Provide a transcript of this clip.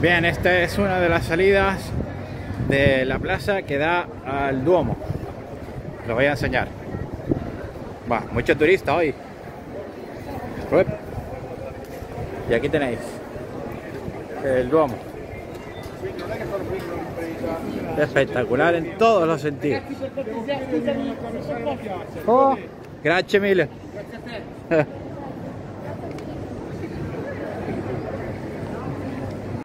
Bien, esta es una de las salidas de la plaza que da al Duomo. Lo voy a enseñar. Va, mucho turista hoy. Y aquí tenéis el Duomo. Espectacular en todos los sentidos. Oh, gracias mille.